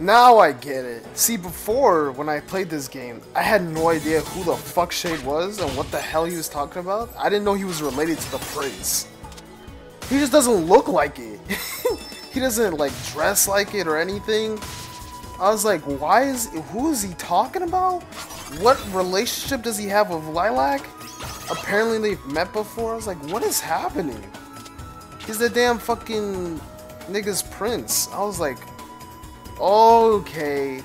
Now I get it. See, before, when I played this game, I had no idea who the fuck Shade was and what the hell he was talking about. I didn't know he was related to the prince. He just doesn't look like it. he doesn't, like, dress like it or anything. I was like, why is... Who is he talking about? What relationship does he have with Lilac? Apparently they've met before. I was like, what is happening? He's the damn fucking nigga's prince. I was like, Okay,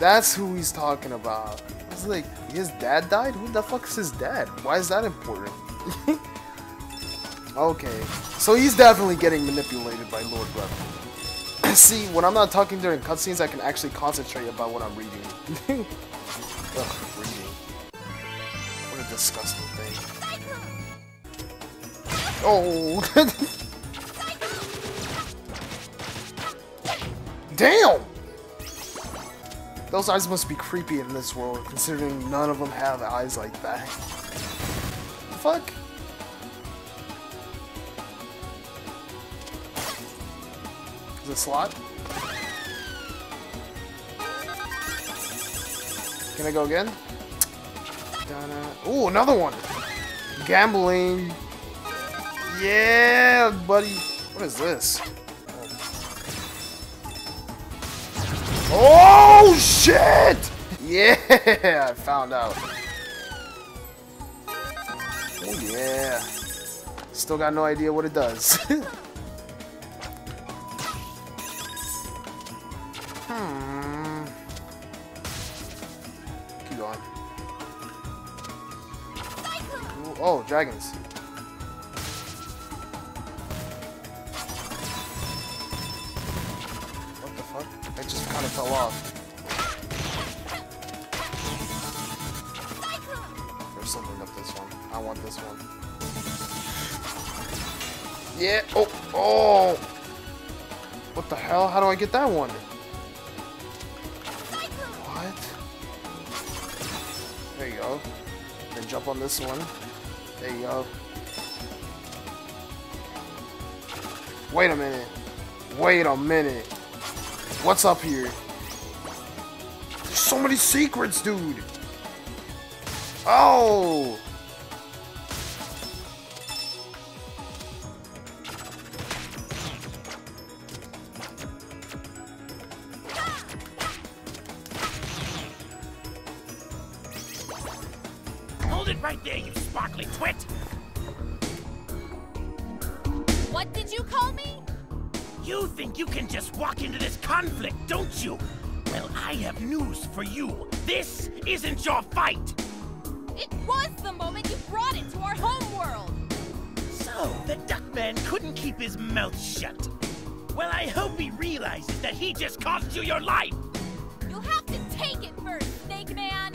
that's who he's talking about. I was like, his dad died? Who the fuck is his dad? Why is that important? okay, so he's definitely getting manipulated by Lord Brevon. See, when I'm not talking during cutscenes, I can actually concentrate about what I'm reading. Ugh, reading. What a disgusting thing. Oh! Damn! Those eyes must be creepy in this world, considering none of them have eyes like that. Fuck? Is it slot? Can I go again? Ooh, another one! Gambling! Yeah, buddy! What is this? Oh, shit! Yeah, I found out. Oh, yeah. Still got no idea what it does. hmm. Keep going. Ooh, oh, dragons. Fell off. There's something up this one. I want this one. Yeah. Oh. Oh. What the hell? How do I get that one? What? There you go. Then jump on this one. There you go. Wait a minute. Wait a minute. What's up here? There's so many secrets, dude. Oh! Hold it right there, you sparkly twit! What did you call me? You think you can just walk into this conflict, don't you? Well, I have news for you. This isn't your fight! It was the moment you brought it to our homeworld! So, the Duckman couldn't keep his mouth shut. Well, I hope he realizes that he just cost you your life! You'll have to take it first, Snake Man!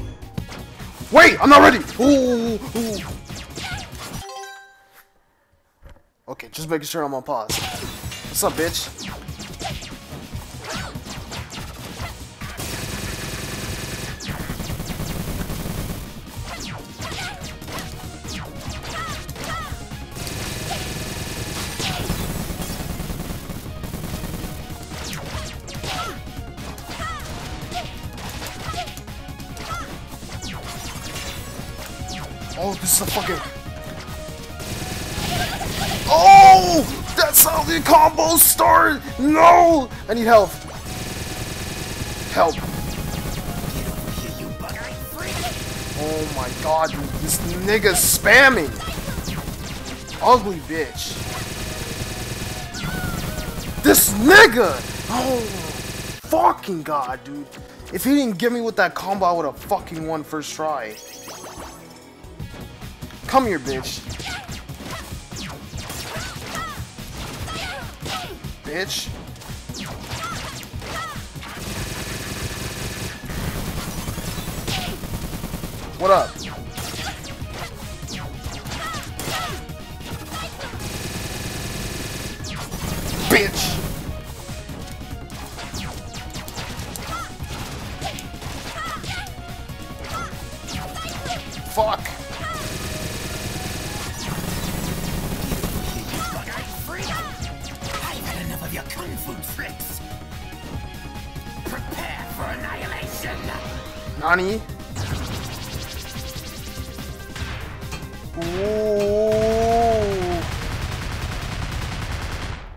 Wait! I'm not ready! Ooh, ooh. Okay, just making sure I'm on pause. What's up, bitch? Oh, this is a fucking... Oh! That's how the combo start! No! I need help. Help. Oh my god. This nigga's spamming! Ugly bitch. This nigga! Oh, fucking god, dude. If he didn't get me with that combo, I would have fucking won first try. Come here, bitch. bitch. What up? Bitch! Fuck! Nani? Ooh.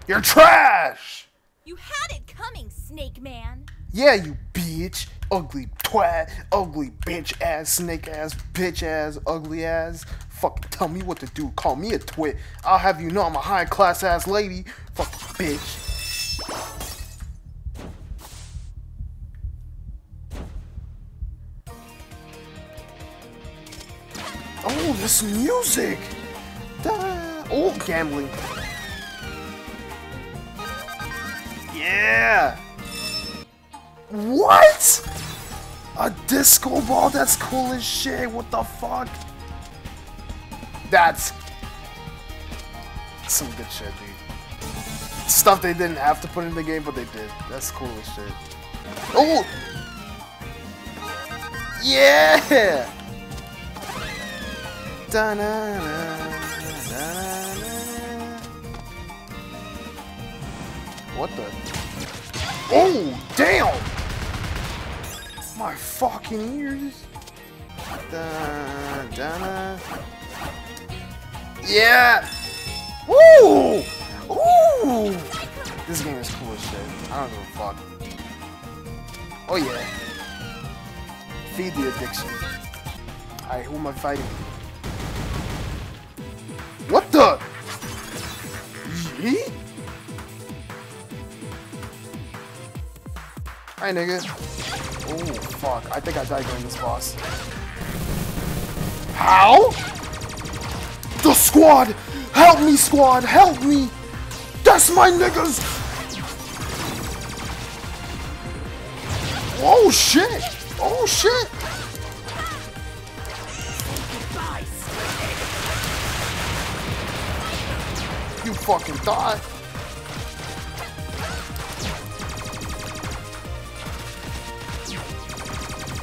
You're trash! You had it coming, Snake Man. Yeah, you bitch. Ugly twat. Ugly bitch ass, snake ass, bitch ass, ugly ass. Fucking tell me what to do. Call me a twit. I'll have you know I'm a high class ass lady. Fucking bitch. This music! Oh, gambling. Yeah! What? A disco ball? That's cool as shit. What the fuck? That's some good shit, dude. Stuff they didn't have to put in the game, but they did. That's cool as shit. Oh! Yeah! Da-na-na, da-na-na. What the? Oh, damn! My fucking ears. Da, da. Yeah! Woo! Ooh! This game is cool as shit. I don't give a fuck. Oh yeah. Feed the addiction. Alright, who am I fighting? What the? Yeet? Hi, nigga. Oh, fuck. I think I died during this boss. How? The squad! Help me, squad! Help me! That's my niggas! Oh, shit! Oh, shit! You fucking thought.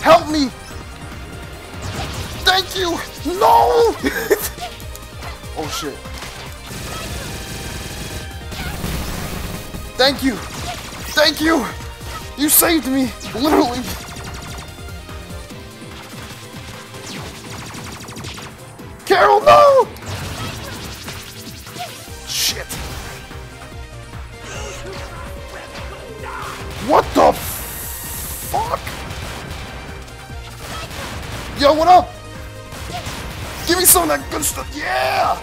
Help me! Thank you! No! oh shit. Thank you! Thank you! You saved me! Literally! Carol, no! What up? Give me some of that good stuff. Yeah!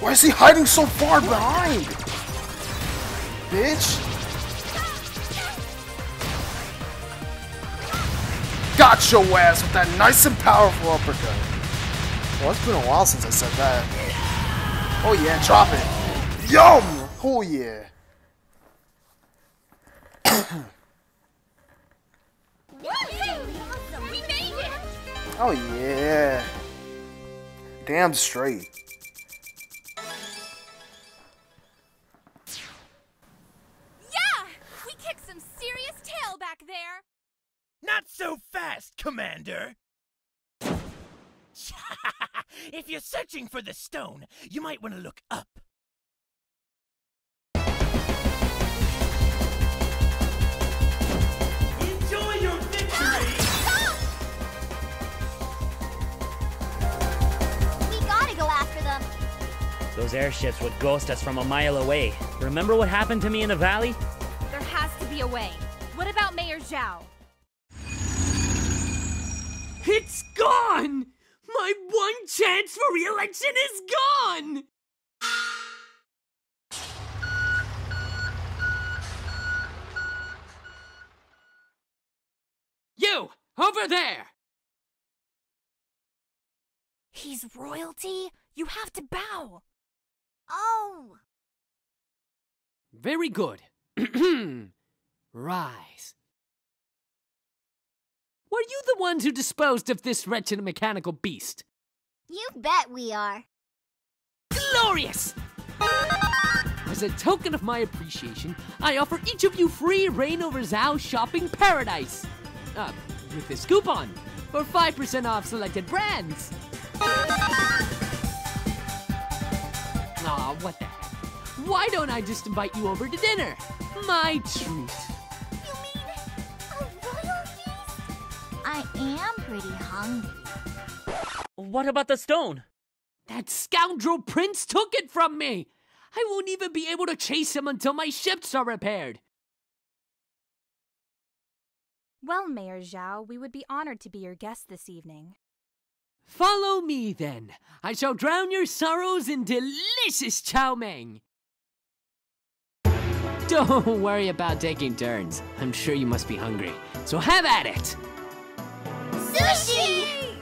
Why is he hiding so far behind? Bitch. Got your ass with that nice and powerful uppercut. Well, it's been a while since I said that. Oh yeah, drop it. Yum! Oh yeah. Awesome, we made it! Oh yeah. Damn straight. Yeah! We kicked some serious tail back there! Not so fast, Commander! If you're searching for the stone, you might want to look up. Enjoy your victory! We gotta go after them! Those airships would ghost us from a mile away. Remember what happened to me in the valley? There has to be a way. What about Mayor Zao? It's gone! My one chance for re-election is gone! You! Over there! He's royalty? You have to bow! Oh! Very good. Rise. Were you the ones who disposed of this wretched mechanical beast? You bet we are. Glorious! As a token of my appreciation, I offer each of you free reign over Zao shopping paradise. Uh, with this coupon for 5% off selected brands. Aw, what the heck? Why don't I just invite you over to dinner? My treat. I am pretty hungry. What about the stone? That scoundrel prince took it from me! I won't even be able to chase him until my ships are repaired. Well, Mayor Zao, we would be honored to be your guest this evening. Follow me then. I shall drown your sorrows in delicious chow mein. Don't worry about taking turns. I'm sure you must be hungry. So have at it. Sushi!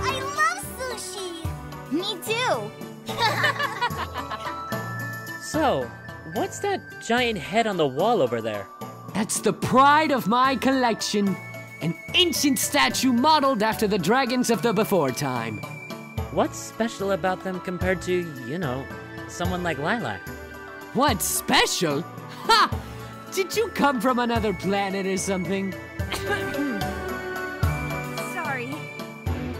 I love sushi! Me too! So, what's that giant head on the wall over there? That's the pride of my collection. An ancient statue modeled after the dragons of the before time. What's special about them compared to, you know, someone like Lilac? What's special? Ha! Did you come from another planet or something? Sorry.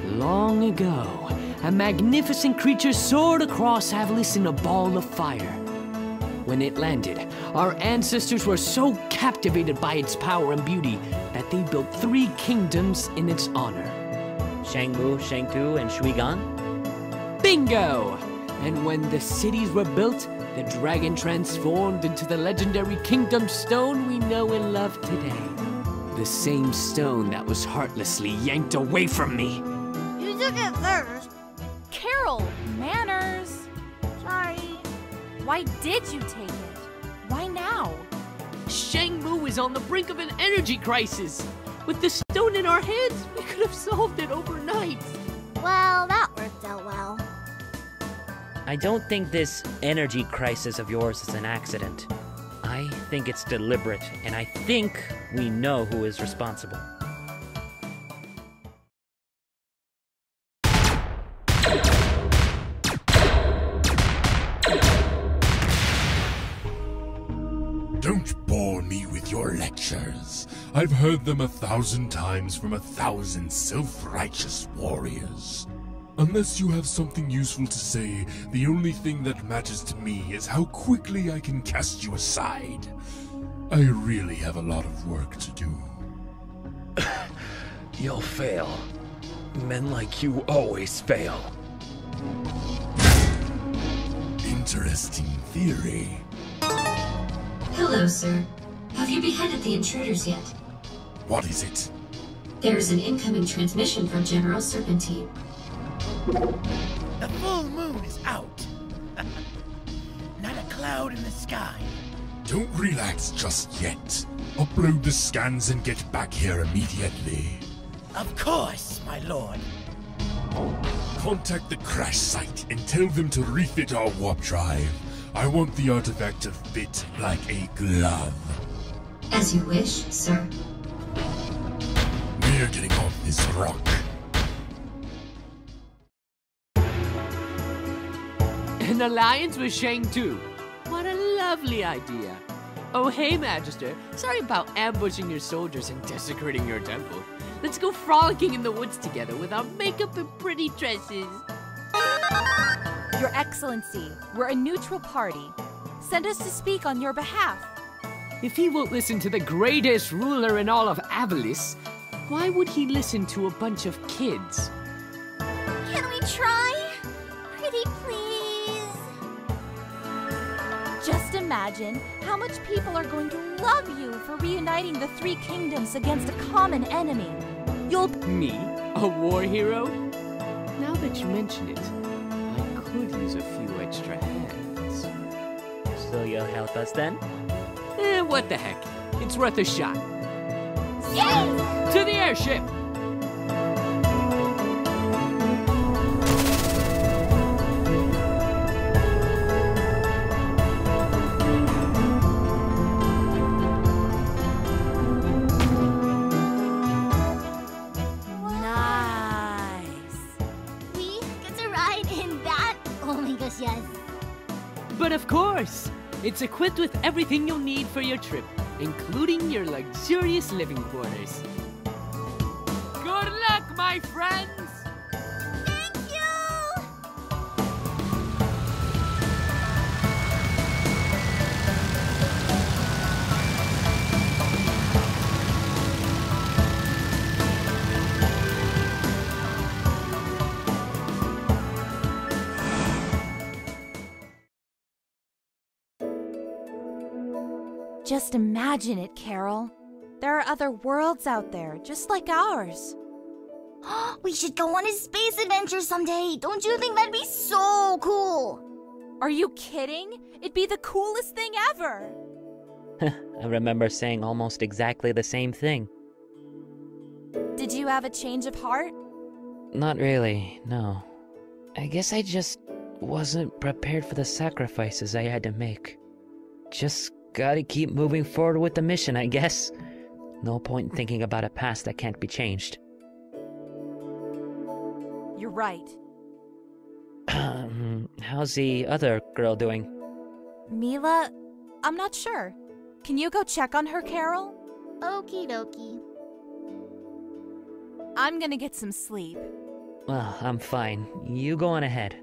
Long ago, a magnificent creature soared across Avalice in a ball of fire. When it landed, our ancestors were so captivated by its power and beauty that they built three kingdoms in its honor. Shangmu, Shangtu, and Shuigang? Bingo! And when the cities were built, the dragon transformed into the legendary Kingdom Stone we know and love today. The same stone that was heartlessly yanked away from me. You took it first. Carol, manners. Sorry. Why did you take it? Why now? Shangmu is on the brink of an energy crisis. With the stone in our hands, we could have solved it overnight. Well, that worked out well. I don't think this energy crisis of yours is an accident. I think it's deliberate, and I think we know who is responsible. Don't bore me with your lectures. I've heard them a thousand times from a thousand self-righteous warriors. Unless you have something useful to say, the only thing that matters to me is how quickly I can cast you aside. I really have a lot of work to do. You'll fail. Men like you always fail. Interesting theory. Hello, sir. Have you beheaded the intruders yet? What is it? There's an incoming transmission from General Serpentine. The full moon is out. Not a cloud in the sky. Don't relax just yet. Upload the scans and get back here immediately. Of course, my lord. Contact the crash site and tell them to refit our warp drive. I want the artifact to fit like a glove. As you wish, sir. We're getting off this rock. An alliance with Shang-Tu. What a lovely idea. Oh, hey, Magister. Sorry about ambushing your soldiers and desecrating your temple. Let's go frolicking in the woods together with our makeup and pretty dresses. Your Excellency, we're a neutral party. Send us to speak on your behalf. If he won't listen to the greatest ruler in all of Avalice, why would he listen to a bunch of kids? Can we try? Imagine how much people are going to love you for reuniting the three kingdoms against a common enemy. You'll Me? A war hero? Now that you mention it, I could use a few extra hands. So you'll help us then? Eh, what the heck? It's worth a shot. Yay! To the airship! Of course, it's equipped with everything you'll need for your trip, including your luxurious living quarters. Good luck, my friends! Just imagine it, Carol. There are other worlds out there, just like ours. we should go on a space adventure someday. Don't you think that'd be so cool? Are you kidding? It'd be the coolest thing ever. I remember saying almost exactly the same thing. Did you have a change of heart? Not really, no. I guess I just wasn't prepared for the sacrifices I had to make. Just gotta keep moving forward with the mission, I guess. No point in thinking about a past that can't be changed. You're right. Um, how's the other girl doing? Milla, I'm not sure. Can you go check on her, Carol? Okie dokie. I'm gonna get some sleep. Well, I'm fine. You go on ahead.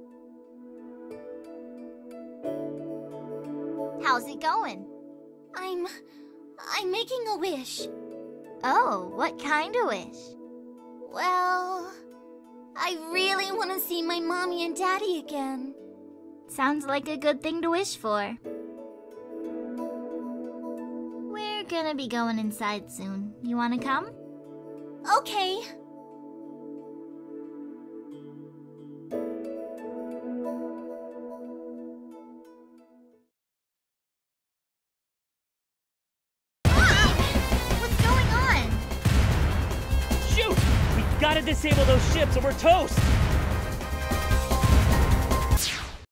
How's it going? I'm. I'm making a wish. Oh, what kind of wish? Well, I really want to see my mommy and daddy again. Sounds like a good thing to wish for. We're gonna be going inside soon. You wanna come? Okay. We're toast!